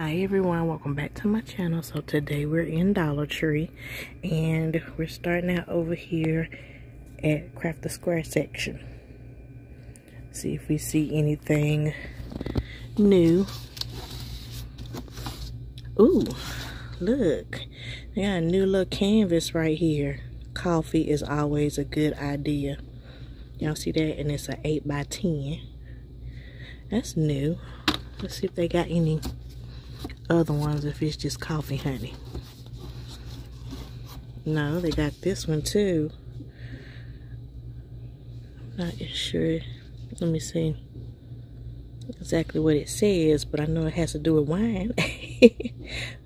Hi everyone, welcome back to my channel. So today we're in Dollar Tree and we're starting out over here at Crafter's Square section. See if we see anything new. Ooh, look, they got a new little canvas right here. Coffee is always a good idea. Y'all see that? And it's an 8 by 10 That's new. Let's see if they got any other ones if it's just coffee honey. No, they got this one too. I'm Not sure. Let me see exactly what it says, but I know it has to do with wine.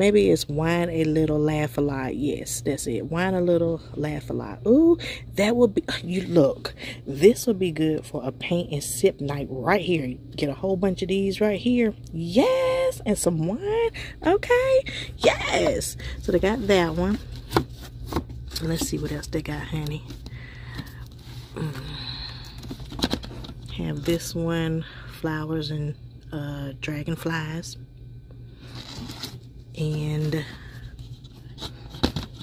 Maybe it's wine a little, laugh a lot. Yes, that's it. Wine a little, laugh a lot. Ooh, that would be, you look, this would be good for a paint and sip night right here. Get a whole bunch of these right here. Yes, and some wine. Okay, yes. So they got that one. Let's see what else they got, honey. Mm. Have this one, flowers and uh, dragonflies and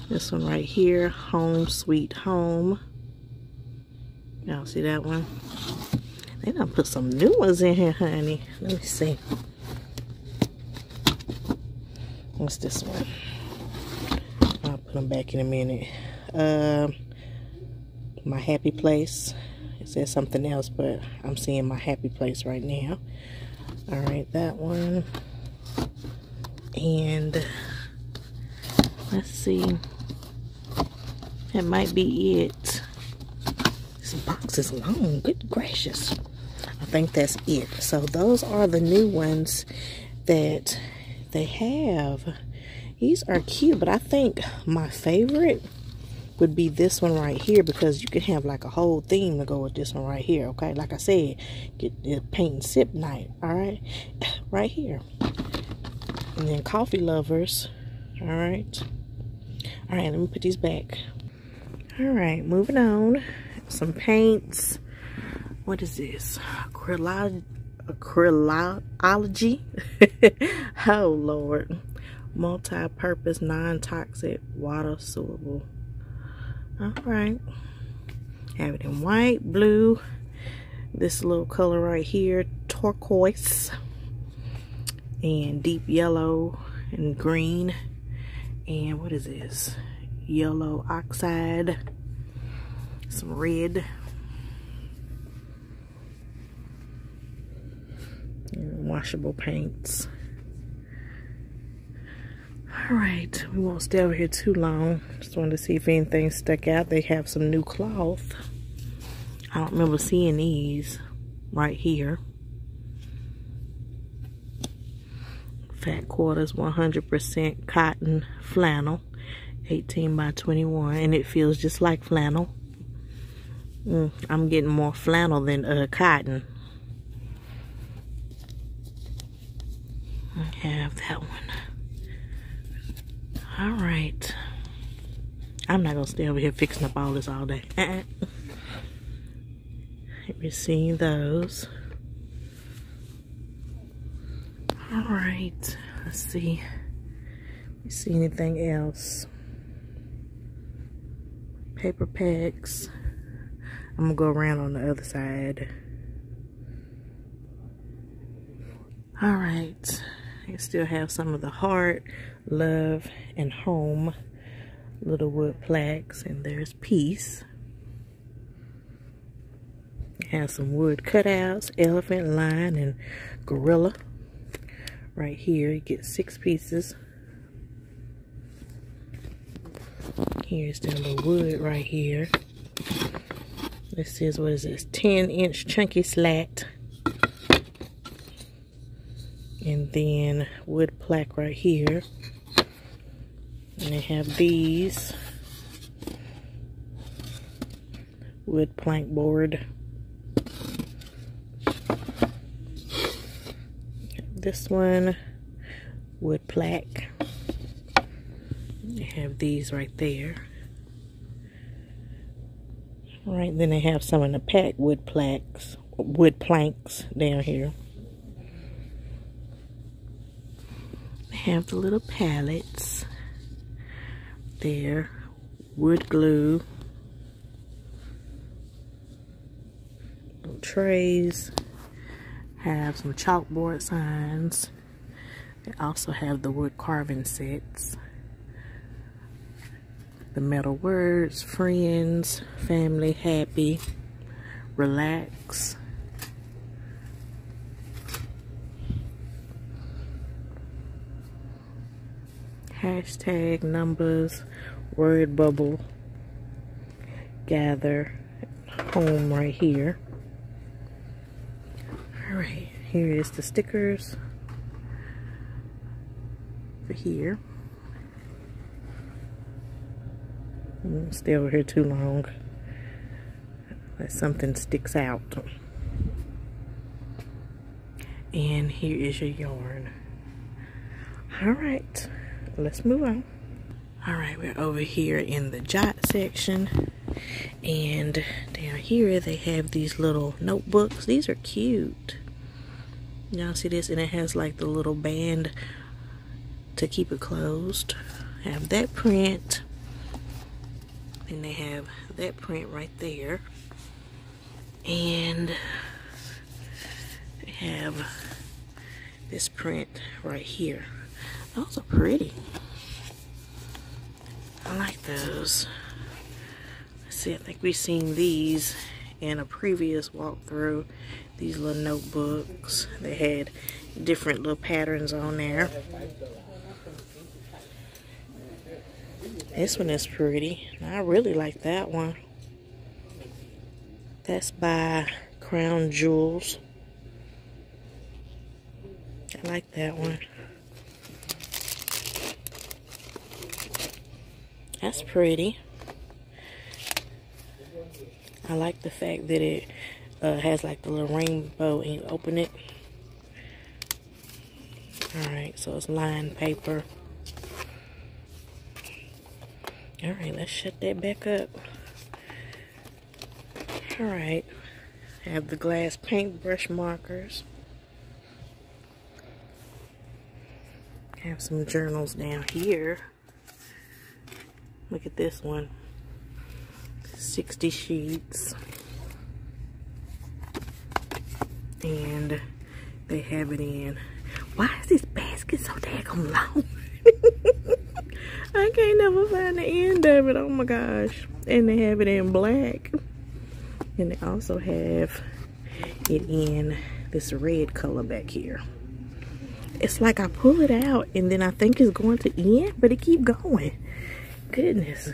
this one right here home sweet home. Y'all see that one? They done put some new ones in here honey. Let me see. What's this one? I'll put them back in a minute. Uh, my happy place. It says something else but I'm seeing my happy place right now. All right that one and let's see. That might be it. This box is long. Good gracious. I think that's it. So those are the new ones that they have. These are cute but I think my favorite would be this one right here because you can have like a whole theme to go with this one right here okay? Like I said get the paint and sip night all right? Right here and then coffee lovers. All right. All right, let me put these back. All right, moving on. Some paints. What is this? Acrylog acrylology. oh, Lord. Multi-purpose, non-toxic, water soluble. All right. Have it in white, blue. This little color right here, turquoise and deep yellow and green. And what is this? Yellow oxide. Some red. Washable paints. All right we won't stay over here too long. Just wanted to see if anything stuck out. They have some new cloth. I don't remember seeing these right here fat quarters 100% cotton flannel 18 by 21 and it feels just like flannel. Mm, I'm getting more flannel than uh, cotton. I have that one. All right. I'm not gonna stay over here fixing up all this all day. We're seeing those all right let's see. See anything else. Paper packs I'm gonna go around on the other side. All right I still have some of the heart love and home little wood plaques and there's peace. Have some wood cutouts elephant lion and gorilla right here. You get six pieces. Here's the little wood right here. This is, what is this, 10 inch chunky slat. And then wood plaque right here. And they have these. Wood plank board. This one wood plaque they have these right there right then they have some of the pack wood plaques wood planks down here They have the little palettes there. Wood glue. Trays. Have some chalkboard signs. They also have the wood carving sets. The metal words, friends, family, happy, relax. Hashtag numbers, word bubble, gather, home right here. Here is the stickers for here. Mm, stay over here too long. That something sticks out. And here is your yarn. All right, let's move on. All right, we're over here in the jot section. And down here, they have these little notebooks. These are cute. Y'all see this? And it has like the little band to keep it closed. Have that print. And they have that print right there. And they have this print right here. Those are pretty. I like those. Let's see, I think we've seen these in a previous walkthrough. These little notebooks. They had different little patterns on there. This one is pretty. I really like that one. That's by Crown Jewels. I like that one. That's pretty. I like the fact that it uh, has like the little rainbow and you open it. Alright, so it's lined paper. All right, let's shut that back up. All right, have the glass paintbrush markers. Have some journals down here. Look at this one. 60 sheets. And they have it in. Why is this basket so damn long? I can't never find the end of it. Oh my gosh. And they have it in black. And they also have it in this red color back here. It's like I pull it out and then I think it's going to end, but it keep going. Goodness.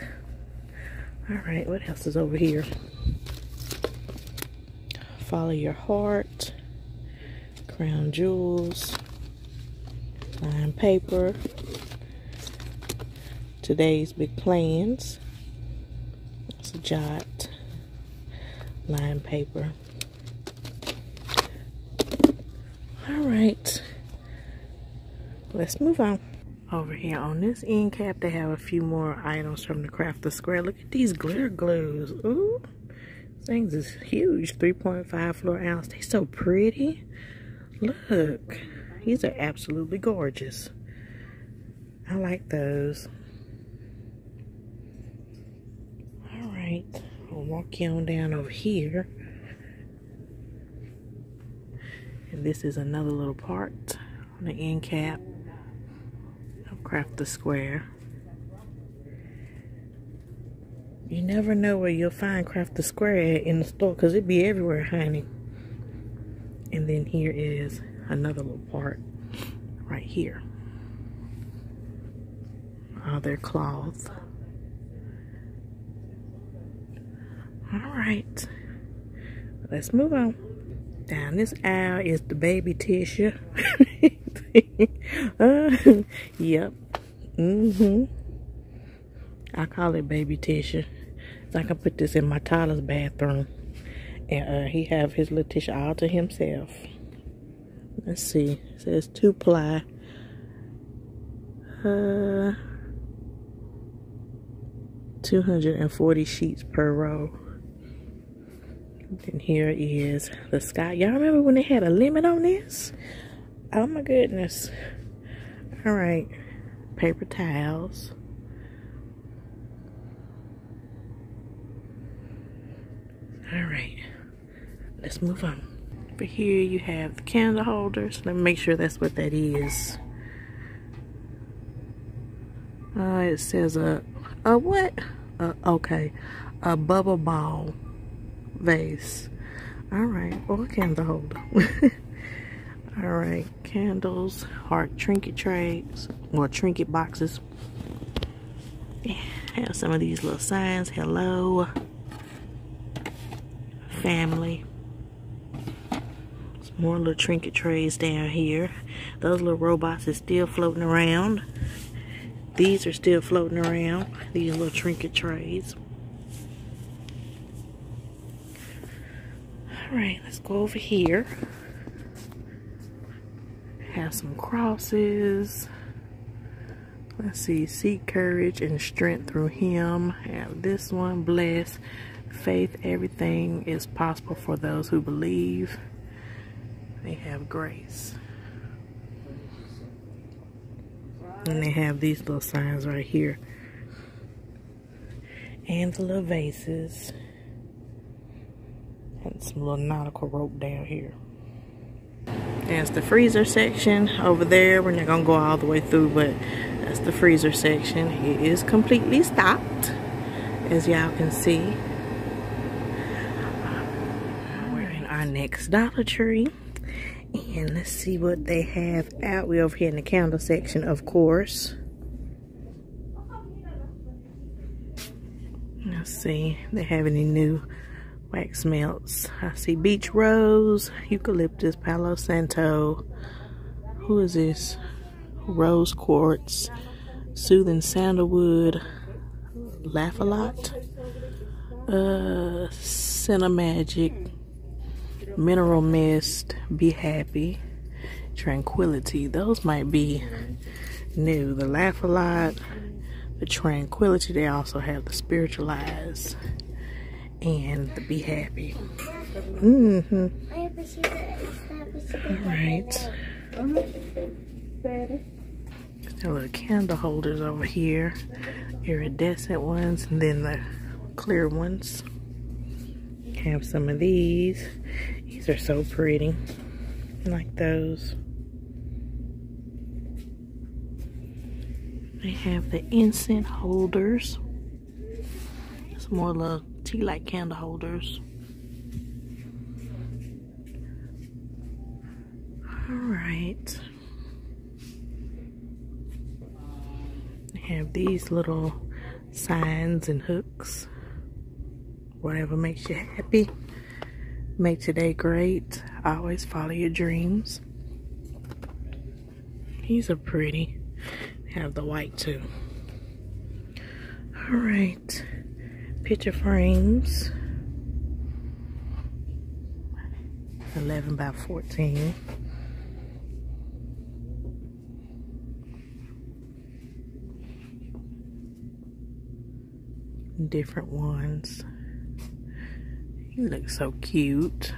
All right, what else is over here? Follow your heart. Crown jewels. Line paper today's big plans. It's a jot, line paper. All right, let's move on. Over here on this end cap, they have a few more items from the Crafter's Square. Look at these glitter glues. Ooh, things is huge. 3.5 floor ounce. They so pretty. Look, these are absolutely gorgeous. I like those. All right, I'll walk you on down over here. And this is another little part on the end cap of Crafter's Square. You never know where you'll find Crafter's Square in the store because it be everywhere, honey. And then here is another little part right here. All their cloth. All right, let's move on. Down this aisle is the baby tissue. uh, yep. Mm-hmm. I call it baby tissue. So I can put this in my toddler's bathroom. And uh, he have his tissue all to himself. Let's see. It says two ply. Uh, 240 sheets per row. And here is the sky. Y'all remember when they had a limit on this? Oh my goodness. All right, paper towels. All right, let's move on. For here you have the candle holders. Let me make sure that's what that is. Uh, it says a, a what? Uh, okay, a bubble ball vase. All right, or a candle holder. All right, candles, heart trinket trays, or trinket boxes. Have some of these little signs. Hello, family. More little trinket trays down here. Those little robots are still floating around. These are still floating around. These little trinket trays. All right, let's go over here. Have some crosses. Let's see, seek courage and strength through him. Have this one, bless. Faith, everything is possible for those who believe. They have grace. And they have these little signs right here. And the little vases. And some little nautical rope down here. There's the freezer section over there. We're not going to go all the way through, but that's the freezer section. It is completely stocked, as y'all can see. We're in our next Dollar Tree. And let's see what they have out. We're over here in the candle section, of course. Let's see. They have any new wax melts. I see beach rose, eucalyptus, palo santo. Who is this? Rose quartz, soothing sandalwood, laugh a lot. Uh, Cinemagic, mineral mist, be happy, tranquility. Those might be new. The laugh a lot, the tranquility. They also have the spiritualize and the be happy. Mm-hmm. All right. Little candle holders over here. Iridescent ones and then the clear ones. Have some of these. These are so pretty. I like those. They have the incense holders. Some more little tea light candle holders. All right. They have these little signs and hooks. Whatever makes you happy. Make today great. Always follow your dreams. These are pretty. They have the white too. All right picture frames 11 by 14 different ones you look so cute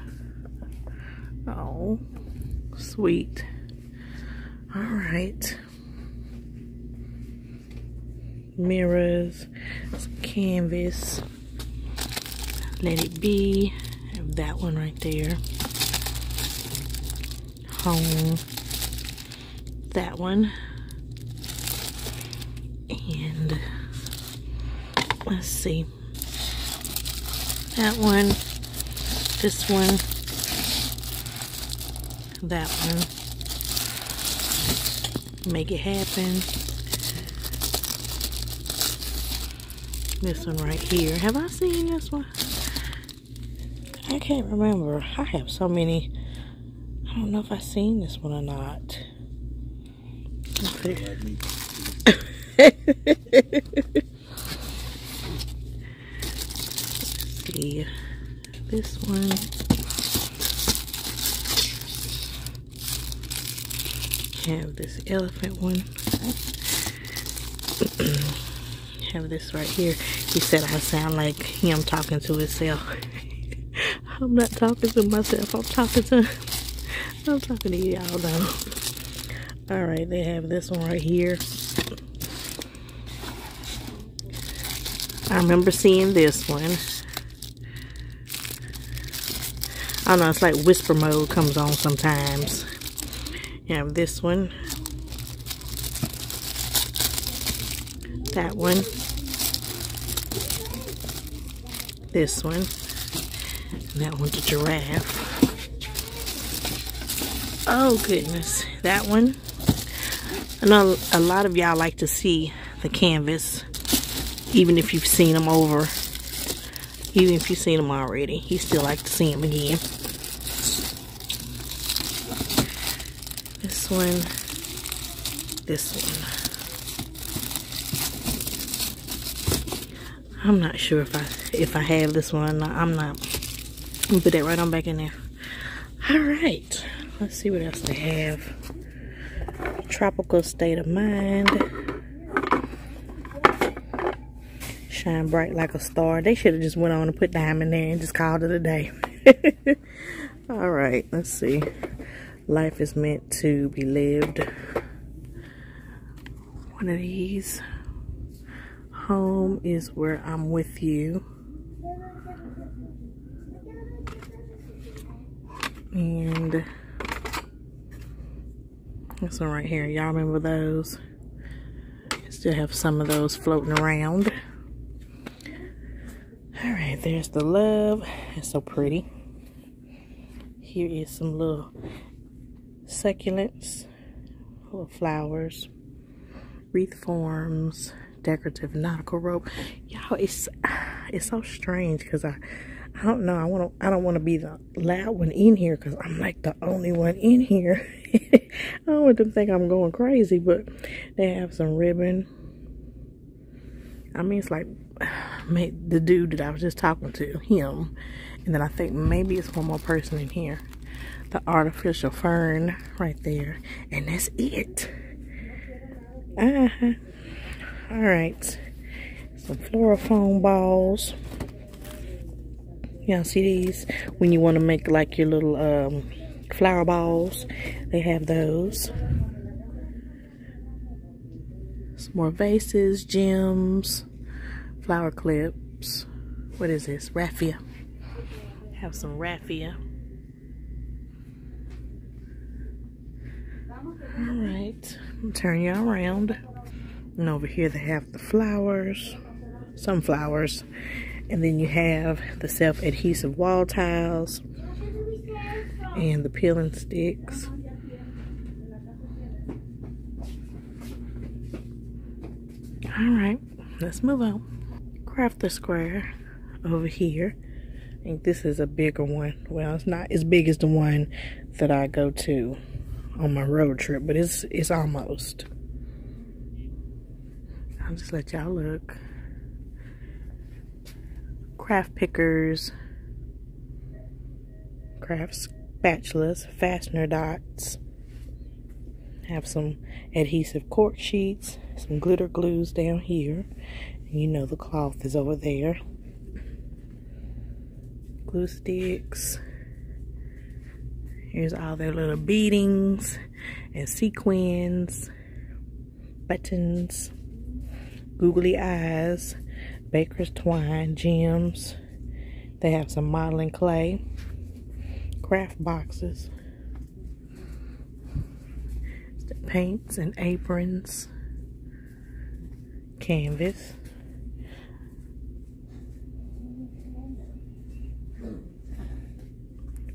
oh sweet all right mirrors, canvas. Let it be. That one right there. Home. That one. And let's see. That one. This one. That one. Make it happen. This one right here. Have I seen this one? I can't remember. I have so many. I don't know if I've seen this one or not. see. This one. Have elephant one. have this right here. He said I sound like him talking to himself. I'm not talking to myself. I'm talking to I'm talking to y'all though. All right, they have this one right here. I remember seeing this one. I don't know, it's like whisper mode comes on sometimes. You have this one. That one. This one. And that one's a giraffe. Oh goodness, that one. I know a lot of y'all like to see the canvas, even if you've seen them over. Even if you've seen them already, you still like to see them again. This one, this one. I'm not sure if I if I have this one. I'm not. Put that right on back in there. All right. Let's see what else they have. Tropical State of Mind. Shine bright like a star. They should have just went on and put diamond there and just called it a day. All right, let's see. Life is meant to be lived. One of these. Home is where I'm with you. And this one right here, y'all remember those? I Still have some of those floating around. All right, there's the love. It's so pretty. Here is some little succulents, little flowers, wreath forms, decorative nautical rope. Y'all, it's it's so strange because I I don't know. I want to. I don't want to be the loud one in here because I'm like the only one in here. I don't want them to think I'm going crazy, but they have some ribbon. I mean, it's like the dude that I was just talking to, him, and then I think maybe it's one more person in here. The artificial fern right there, and that's it. Uh huh. All right. Some foam balls. Y'all see these? When you want to make like your little um, flower balls, they have those. Some more vases, gems, flower clips. What is this? Raffia. Have some raffia. Alright, turn you around. And over here they have the flowers, some flowers. And then you have the self-adhesive wall tiles and the peeling sticks. All right, let's move on. Crafter Square over here. I think this is a bigger one. Well, it's not as big as the one that I go to on my road trip, but it's it's almost. I'll just let y'all look craft pickers, craft spatulas, fastener dots. Have some adhesive cork sheets, some glitter glues down here. You know the cloth is over there. Glue sticks. Here's all their little beadings and sequins, buttons, googly eyes, Baker's Twine gems. They have some modeling clay, craft boxes, paints and aprons, canvas.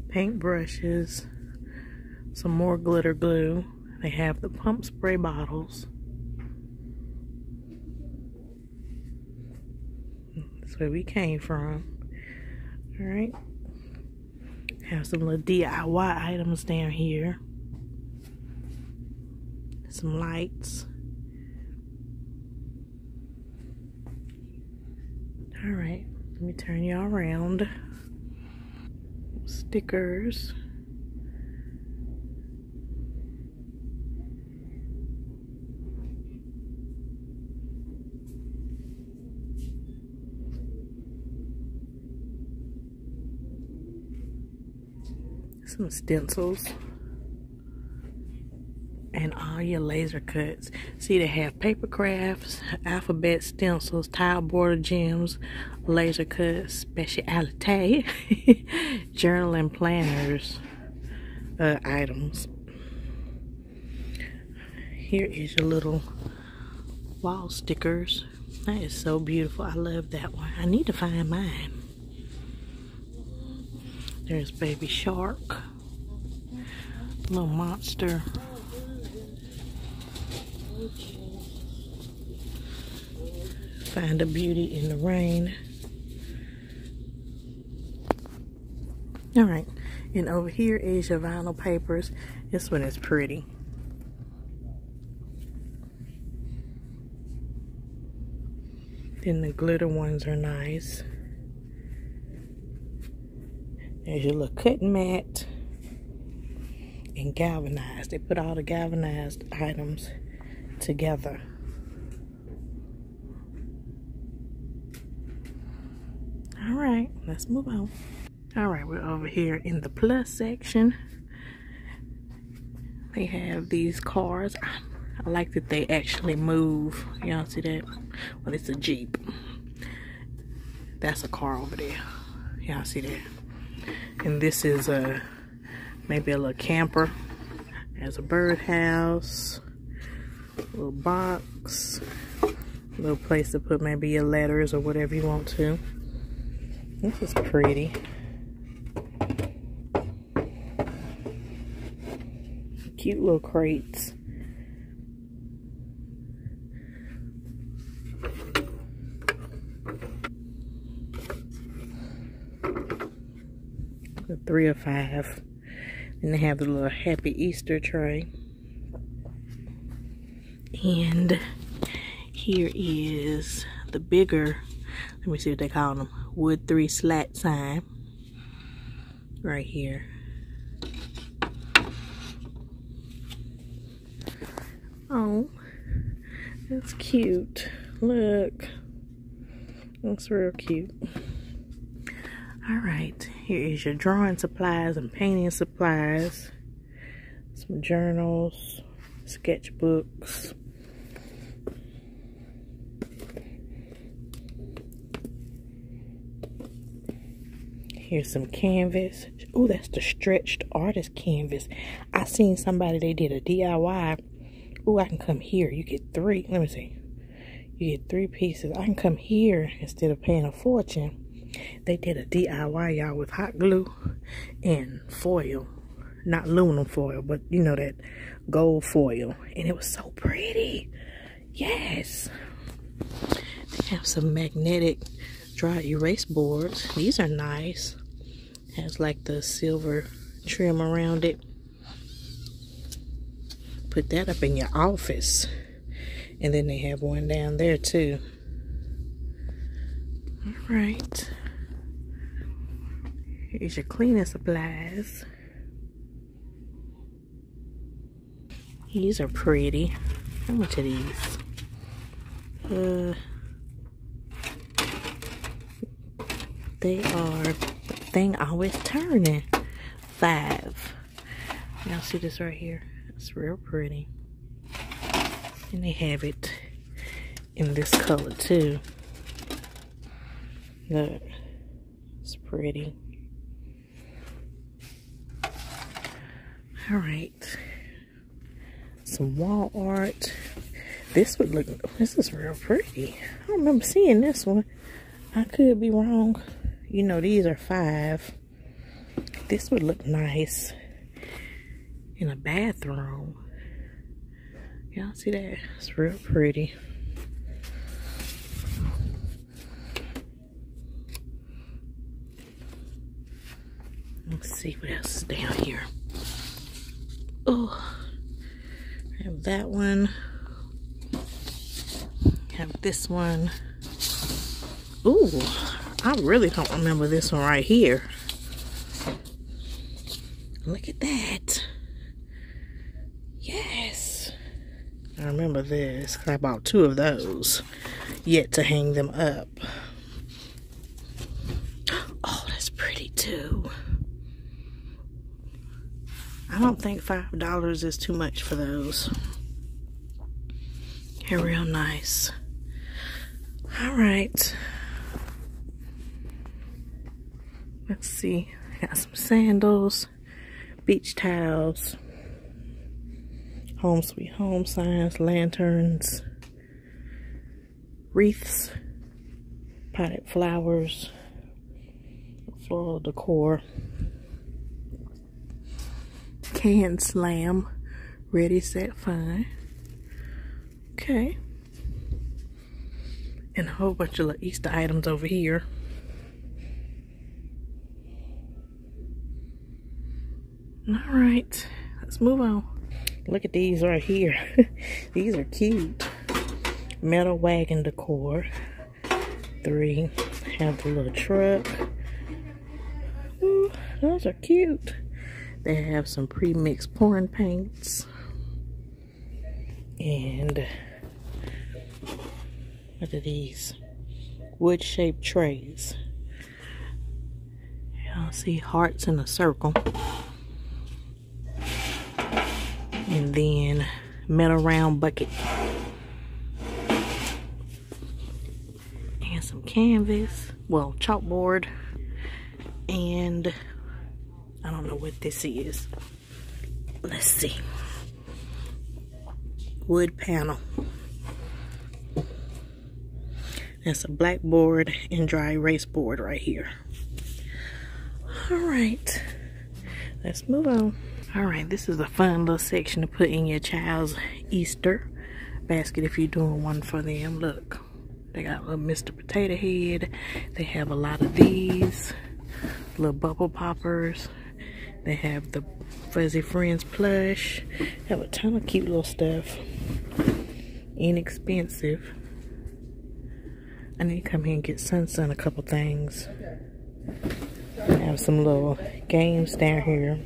Paint brushes, some more glitter glue. They have the pump spray bottles. That's where we came from. All right. Have some little DIY items down here. Some lights. All right. Let me turn y'all around. Stickers. Some stencils and all your laser cuts. See, they have paper crafts, alphabet stencils, tile border gems, laser cuts, speciality, journal and planners uh, items. Here is your little wall stickers. That is so beautiful. I love that one. I need to find mine. There's baby shark. Little monster. Find a beauty in the rain. All right. And over here is your vinyl papers. This one is pretty. Then the glitter ones are nice. There's your little cutting mat and galvanized. They put all the galvanized items together. All right, let's move on. All right, we're over here in the plus section. They have these cars. I like that they actually move. Y'all see that? Well, it's a Jeep. That's a car over there. Y'all see that? And this is a maybe a little camper. There's a birdhouse, a little box, a little place to put maybe your letters or whatever you want to. This is pretty. Cute little crates. The three or five. And they have the little happy Easter tray. And here is the bigger, let me see what they call them, wood three slat sign. Right here. Oh, that's cute. Look. That's real cute. All right, here is your drawing supplies and painting supplies. Some journals, sketchbooks. Here's some canvas. Oh, that's the stretched artist canvas. I seen somebody, they did a DIY Oh, I can come here. You get three. Let me see. You get three pieces. I can come here instead of paying a fortune. They did a DIY, y'all, with hot glue and foil. Not aluminum foil, but you know that gold foil. And it was so pretty. Yes. They have some magnetic dry erase boards. These are nice. Has like the silver trim around it put that up in your office. And then they have one down there too. All right. Here's your cleaning supplies. These are pretty. How much are these? Uh, they are thing always turning. Five. Y'all see this right here? It's real pretty. And they have it in this color too. Look, it's pretty. All right, some wall art. This would look, this is real pretty. I don't remember seeing this one. I could be wrong. You know, these are five. This would look nice in a bathroom. Y'all see that? It's real pretty. Let's see what else is down here. Oh, I that one. Have this one. Ooh, I really don't remember this one right here. Look at that. Yes. I remember this because I bought two of those yet to hang them up. Oh, that's pretty too. I don't think $5 is too much for those. Real nice. All right. Let's see. Got some sandals, beach towels, home sweet home signs, lanterns, wreaths, potted flowers, floral decor, can slam, ready, set, fine. Okay. And a whole bunch of little Easter items over here. All right, let's move on. Look at these right here. these are cute. Metal wagon decor. Three. Have the little truck. Ooh, those are cute. They have some pre-mixed pouring paints. And what are these? Wood-shaped trays. Y'all see hearts in a circle. And then metal round bucket. And some canvas. Well, chalkboard. And I don't know what this is. Let's see. Wood panel. That's a blackboard and dry erase board right here. All right, let's move on. All right, this is a fun little section to put in your child's Easter basket if you're doing one for them. Look, they got a little Mr. Potato Head. They have a lot of these little bubble poppers. They have the Fuzzy Friends plush. Have a ton of cute little stuff. Inexpensive. I need to come here and get Sun Sun a couple things. I have some little games down here.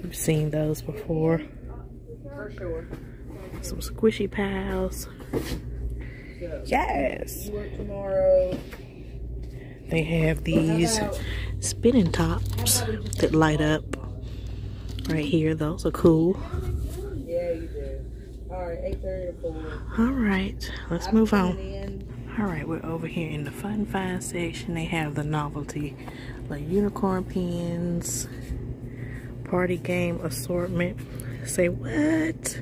You've seen those before. Some squishy pals. Yes. They have these spinning tops that light up right here. Those are cool. Yeah, you do. All right, 8.30 to 4. All right, let's move on. All right, we're over here in the fun find section. They have the novelty, like unicorn pins, party game assortment. Say what?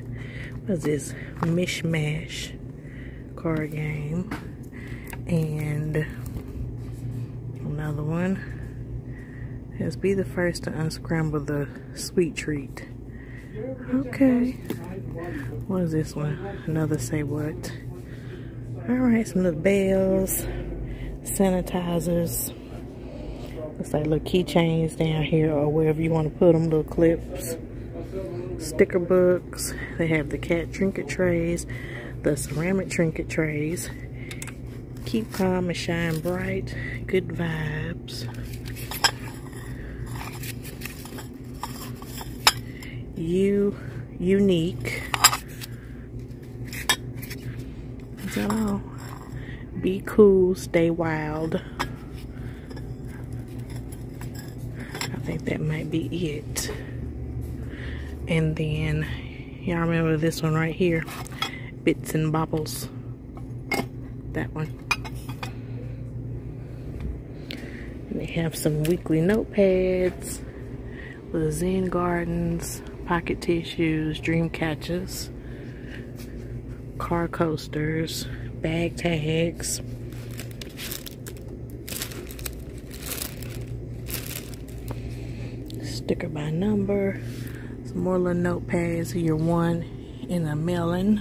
What's this? Mishmash card game. And another one. Let's be the first to unscramble the sweet treat. Okay. What is this one? Another say what? Alright, some little bells, sanitizers. Looks like little keychains down here or wherever you want to put them, little clips. Sticker books. They have the cat trinket trays, the ceramic trinket trays. Keep calm and shine bright. Good vibes. You unique. All? Be cool, stay wild. I think that might be it. And then, y'all remember this one right here? Bits and Bobbles. That one. And they have some weekly notepads with Zen Gardens pocket tissues, dream catches, car coasters, bag tags, sticker by number, some more little notepads, your one in a melon.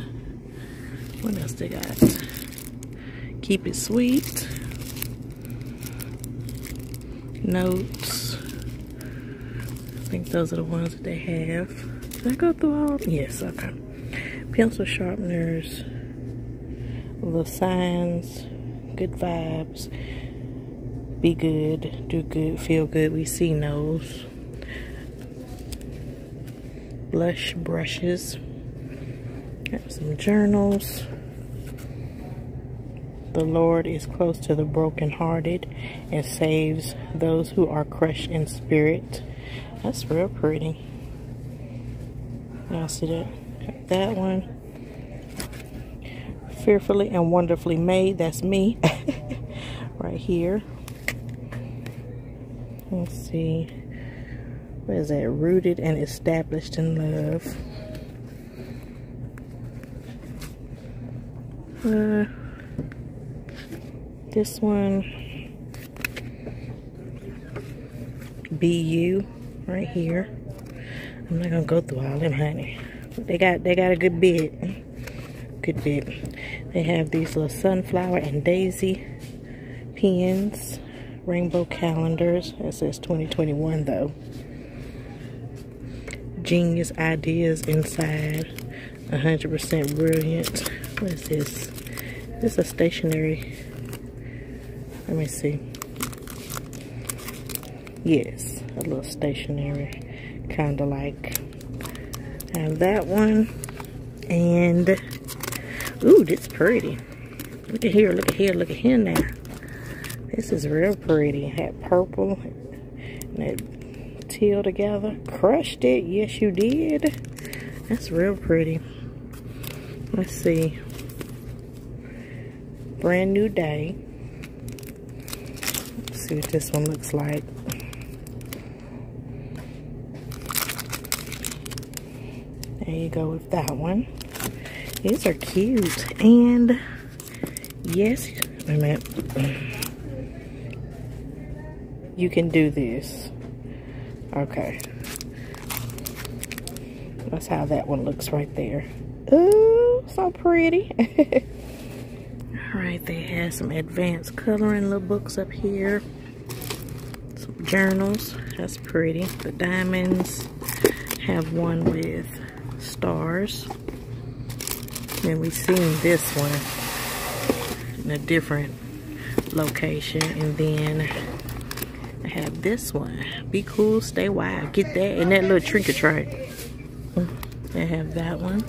What else they got? Keep it sweet. Notes think those are the ones that they have. Did I go through all? Yes, okay. Pencil sharpeners, little signs, good vibes, be good, do good, feel good. We see those. Blush brushes. Got some journals. The Lord is close to the brokenhearted and saves those who are crushed in spirit. That's real pretty. Y'all see that? That one. fearfully and wonderfully made. That's me right here. Let's see. What is that? Rooted and established in love. Uh, this one, BU, right here. I'm not gonna go through all them, honey. They got they got a good bit, good bit. They have these little sunflower and daisy pins, rainbow calendars. It says 2021 though. Genius ideas inside, 100% brilliant. What is this? This is a stationary. Let me see. Yes, a little stationary, kind of like. Have that one, and ooh, this pretty. Look at here, look at here, look at here now. This is real pretty. Had purple and that teal together. Crushed it. Yes, you did. That's real pretty. Let's see. Brand new day. Let's see what this one looks like. There you go with that one. These are cute. And yes, wait a minute. You can do this. Okay. That's how that one looks right there. Ooh, so pretty. All right, they have some advanced coloring little books up here. Some journals, that's pretty. The diamonds have one with stars. And we seen this one in a different location. And then I have this one. Be cool, stay wild. Get that in that little trinket tray. Mm. I have that one.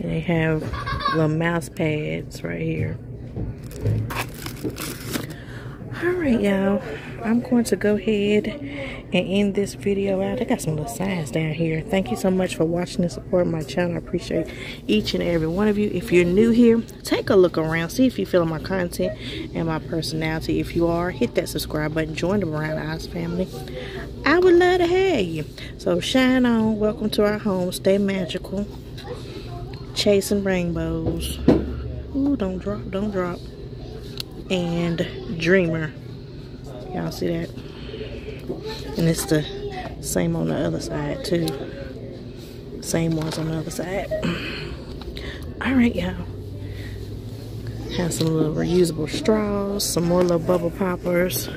And they have little mouse pads right here. Alright, y'all. I'm going to go ahead and end this video out. I got some little signs down here. Thank you so much for watching and supporting my channel. I appreciate each and every one of you. If you're new here, take a look around. See if you feel my content and my personality. If you are, hit that subscribe button. Join the Brown Eyes family. I would love to have you. So shine on. Welcome to our home. Stay magical. Chasing rainbows. Ooh, don't drop, don't drop. And Dreamer. Y'all see that? And it's the same on the other side too. Same ones on the other side. Alright, y'all. Have some little reusable straws, some more little bubble poppers.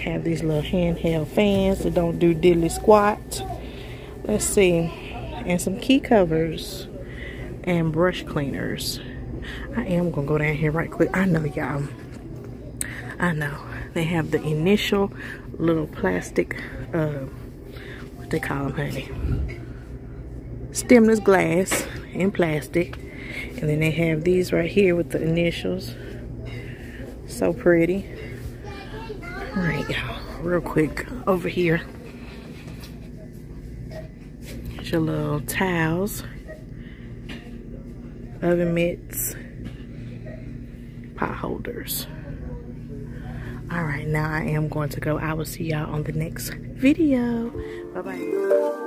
Have these little handheld fans that don't do diddly squat. Let's see. And some key covers and brush cleaners. I am gonna go down here right quick. I know y'all. I know. They have the initial little plastic, uh, what they call them, honey? Stemless glass and plastic. And then they have these right here with the initials. So pretty. All right, y'all. Real quick, over here. Here's your little towels. Oven mitts. Pot holders. All right, now I am going to go. I will see y'all on the next video. Bye-bye.